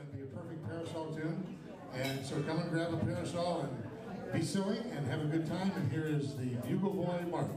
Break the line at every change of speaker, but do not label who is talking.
going to be a perfect parasol tune. And so come and grab a parasol and be silly and have a good time. And here is the Bugle Boy March.